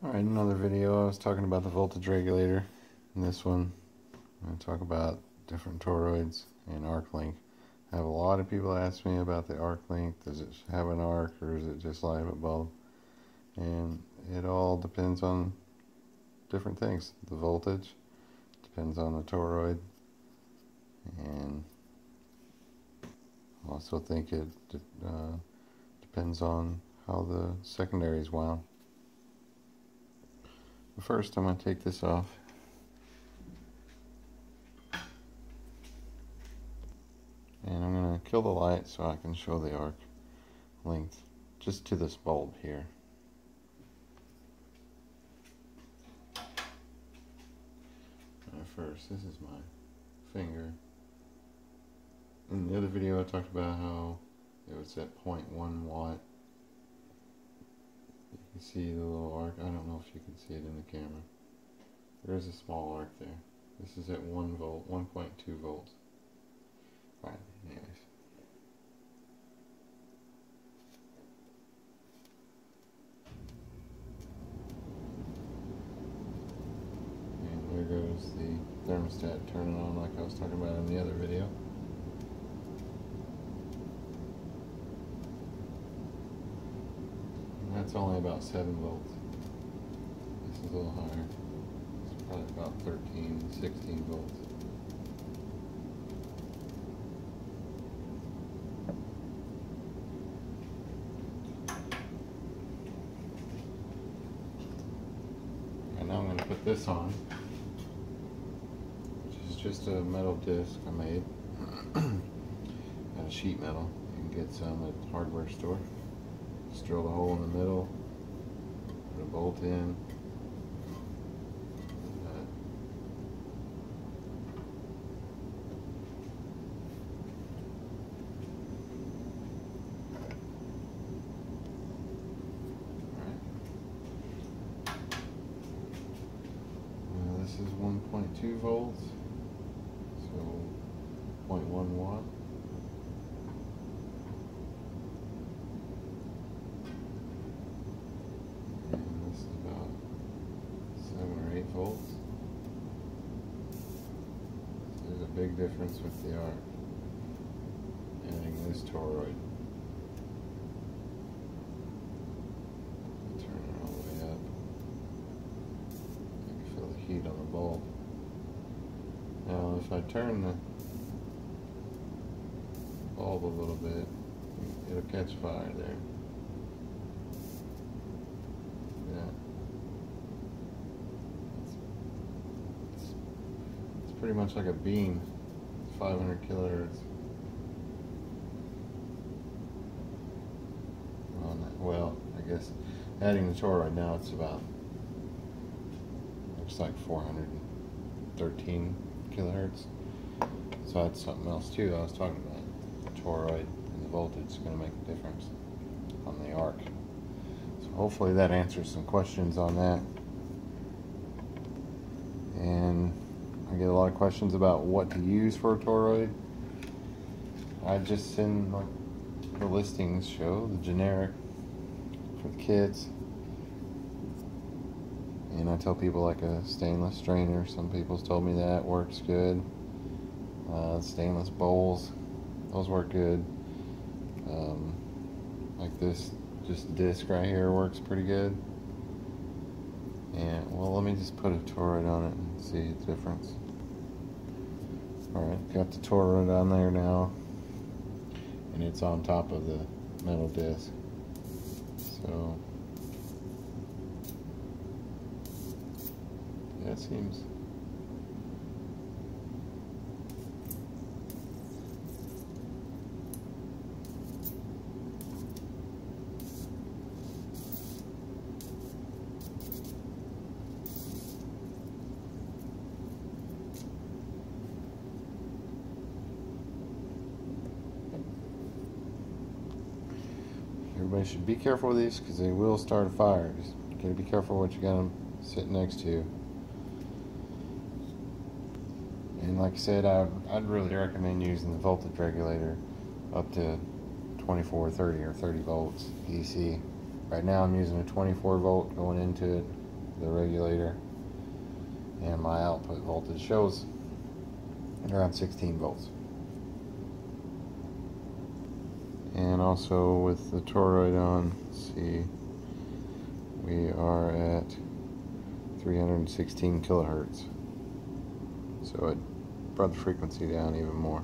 Alright, another video. I was talking about the voltage regulator. In this one, I'm going to talk about different toroids and arc length. I have a lot of people ask me about the arc length. Does it have an arc or is it just light bulb? And it all depends on different things. The voltage depends on the toroid and I also think it uh, depends on how the secondary is wound. First, I'm going to take this off. And I'm going to kill the light so I can show the arc length just to this bulb here. first, this is my finger. In the other video I talked about how it was at 0.1 watt see the little arc. I don't know if you can see it in the camera. There is a small arc there. This is at 1 volt, 1.2 volts. Alright, anyways. And there goes the thermostat turning on like I was talking about in the other video. That's only about 7 volts. This is a little higher. It's probably about 13, 16 volts. And now I'm going to put this on, which is just a metal disc I made out of sheet metal. You can get some at the hardware store. Just drill the hole in the middle, put a bolt in. Uh, this is 1.2 volts, so 0.1 watt. Volts. There's a big difference with the arc. Adding this toroid. Turn it all the way up. You can feel the heat on the bulb. Now if I turn the bulb a little bit, it'll catch fire there. Pretty much like a beam. 500 kilohertz. Well, I guess adding the toroid now it's about looks like 413 kilohertz. So that's something else too. I was talking about the toroid and the voltage is going to make a difference on the arc. So hopefully that answers some questions on that. And I get a lot of questions about what to use for a toroid. I just send like the listings show the generic for the kits. And I tell people like a stainless strainer. Some people's told me that works good. Uh, stainless bowls, those work good. Um, like this, just disc right here works pretty good. And well, let me just put a toroid on it and see the difference. Alright, got the toroid on there now. And it's on top of the metal disc. So, it seems Everybody should be careful with these because they will start a fire. Just gotta be careful what you got them sitting next to. And like I said, I, I'd really recommend using the voltage regulator up to 24, 30, or 30 volts DC. Right now I'm using a 24 volt going into it the regulator and my output voltage shows around 16 volts. And also with the toroid on, see, we are at 316 kilohertz. So it brought the frequency down even more.